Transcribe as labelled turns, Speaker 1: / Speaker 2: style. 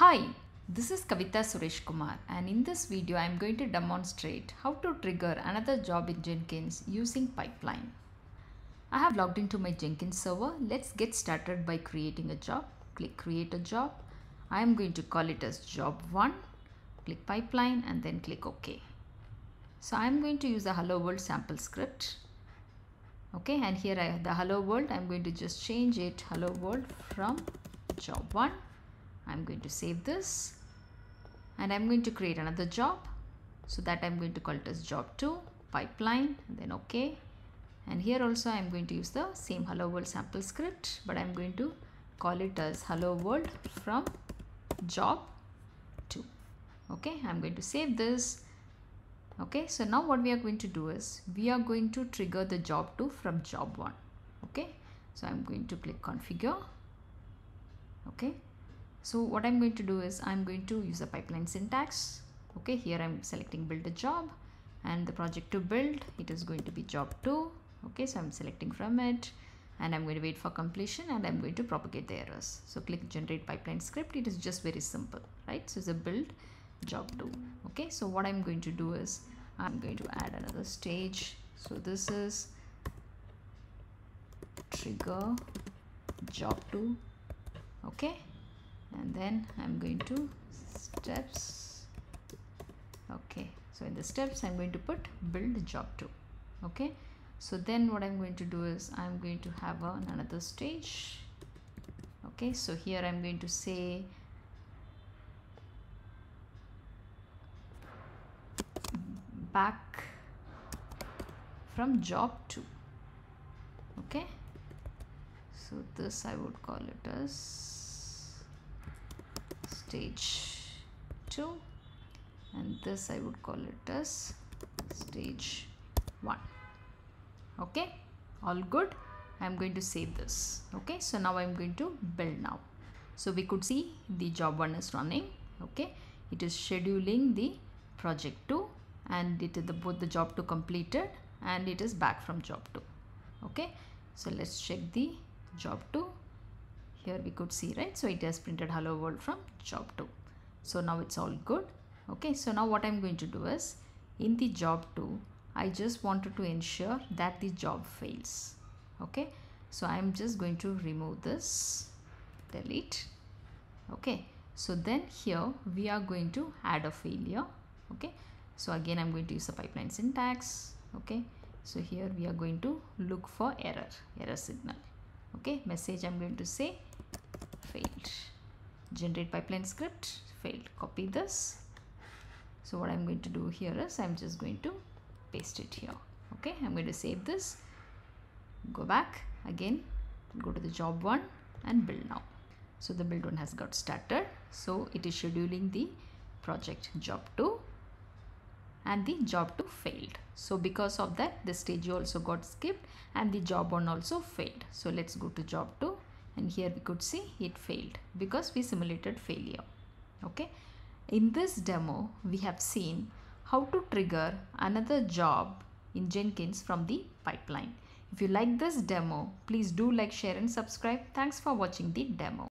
Speaker 1: Hi, this is Kavitha Suresh Kumar and in this video I am going to demonstrate how to trigger another job in Jenkins using pipeline. I have logged into my Jenkins server. Let's get started by creating a job. Click create a job. I am going to call it as job 1. Click pipeline and then click OK. So I am going to use a hello world sample script. Okay and here I have the hello world. I am going to just change it hello world from job 1 I'm going to save this. And I'm going to create another job. So that I'm going to call it as job 2 pipeline then okay and here also I'm going to use the same hello world sample script but I'm going to call it as hello world from job 2 okay I'm going to save this. Okay so now what we are going to do is we are going to trigger the job 2 from job 1 okay so I'm going to click configure. Okay so what I'm going to do is I'm going to use a pipeline syntax. Okay here I'm selecting build a job and the project to build it is going to be job 2 okay so I'm selecting from it and I'm going to wait for completion and I'm going to propagate the errors. So click generate pipeline script it is just very simple right? So it's a build job 2 okay so what I'm going to do is I'm going to add another stage. So this is trigger job 2 okay and then I'm going to steps. Okay so in the steps I'm going to put build job 2 okay so then what I'm going to do is I'm going to have an, another stage. Okay so here I'm going to say back from job 2 okay so this I would call it as stage 2 and this I would call it as stage 1 okay? All good? I'm going to save this. Okay? So now I'm going to build now. So we could see the job 1 is running. Okay? It is scheduling the project 2 and it is the both the job 2 completed and it is back from job 2 okay? So let's check the job 2 here we could see right? So it has printed hello world from job 2 so now it's all good. Okay so now what i'm going to do is in the job 2 i just wanted to ensure that the job fails. Okay so i'm just going to remove this delete. Okay so then here we are going to add a failure. Okay so again i'm going to use a pipeline syntax. Okay so here we are going to look for error error signal. Okay message i'm going to say failed. Generate pipeline script failed. Copy this. So what i'm going to do here is i'm just going to paste it here. Okay i'm going to save this. Go back again. Go to the job one and build now. So the build one has got started. So it is scheduling the project job 2 and the job 2 failed. So because of that the stage also got skipped and the job 1 also failed. So let's go to job 2 and here we could see it failed because we simulated failure. Okay? In this demo we have seen how to trigger another job in Jenkins from the pipeline. If you like this demo please do like share and subscribe. Thanks for watching the demo